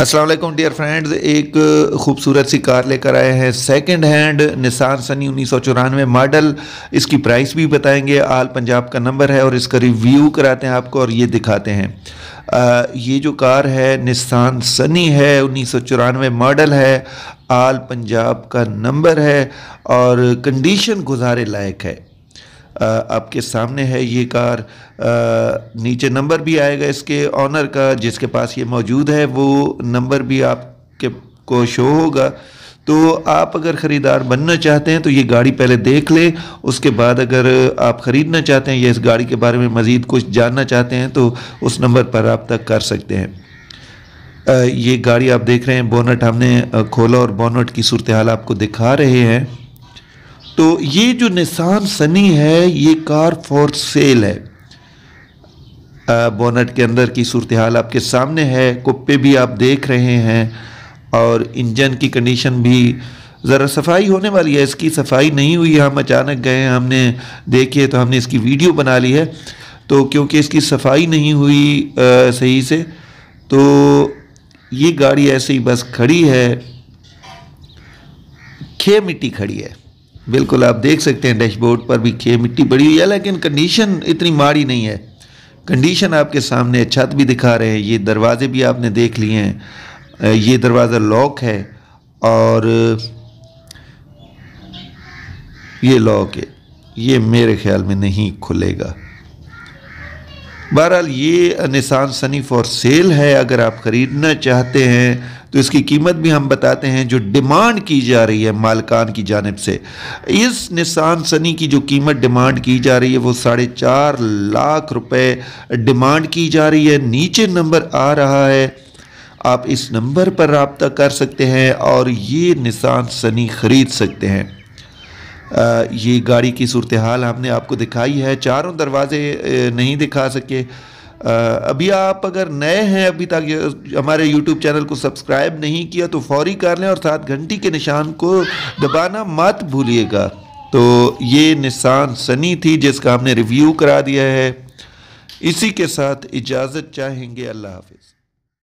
Aslam dear friends एक खूबसूरत सी car लेकर आए हैं. सेकंड हैंड निसान सनी उन्नीस सौ चौरानवे मॉडल इसकी प्राइस भी बताएँगे. आल पंजाब का नंबर है और इसका रिव्यू कराते हैं आपको और ये दिखाते हैं. आ, ये जो कार है निसान सनी है उन्नीस सौ चौरानवे मॉडल है. आल पंजाब का नंबर है और कंडीशन गुजारे लायक है. आपके सामने है ये कार। नीचे नंबर भी आएगा इसके ऑनर का, जिसके पास ये मौजूद है, वो नंबर भी आपके को शो होगा। तो आप अगर ख़रीदार बनना चाहते हैं तो ये गाड़ी पहले देख लें। उसके बाद अगर आप ख़रीदना चाहते हैं या इस गाड़ी के बारे में मज़ीद कुछ जानना चाहते हैं तो उस नंबर पर आप तक कर सकते हैं। ये गाड़ी आप देख रहे हैं, बोनट हमने खोला और बोनट की सूरत हाल आपको दिखा रहे हैं। तो ये जो निशान सनी है ये कार फॉर सेल है। बोनट के अंदर की सूरत हाल आपके सामने है कुप्पे भी आप देख रहे हैं और इंजन की कंडीशन भी ज़रा सफ़ाई होने वाली है। इसकी सफ़ाई नहीं हुई हम अचानक गए हमने देखे तो हमने इसकी वीडियो बना ली है। तो क्योंकि इसकी सफ़ाई नहीं हुई आ, सही से तो ये गाड़ी ऐसे ही बस खड़ी है खे मिट्टी खड़ी है। बिल्कुल आप देख सकते हैं डैशबोर्ड पर भी खे मिट्टी बड़ी हुई है, लेकिन कंडीशन इतनी माड़ी नहीं है। कंडीशन आपके सामने छत भी दिखा रहे हैं, ये दरवाजे भी आपने देख लिए हैं। ये दरवाज़ा लॉक है और ये लॉक है। ये मेरे ख्याल में नहीं खुलेगा। बहरहाल ये निशान सनी फॉर सेल है, अगर आप ख़रीदना चाहते हैं तो इसकी कीमत भी हम बताते हैं जो डिमांड की जा रही है मालकान की जानब से। इस निशान सनी की जो कीमत डिमांड की जा रही है, वो साढ़े चार लाख रुपए डिमांड की जा रही है। नीचे नंबर आ रहा है। आप इस नंबर पर रबता कर सकते हैं और ये निशान सनी ख़रीद सकते हैं। ये गाड़ी की सूरत हाल हमने आपको दिखाई है। चारों दरवाजे नहीं दिखा सके। अभी आप अगर नए हैं, अभी तक हमारे यूट्यूब चैनल को सब्सक्राइब नहीं किया तो फौरी कर लें और साथ घंटी के निशान को दबाना मत भूलिएगा। तो ये निशान सनी थी, जिसका हमने रिव्यू करा दिया है। इसी के साथ इजाज़त चाहेंगे। अल्लाह हाफिज़।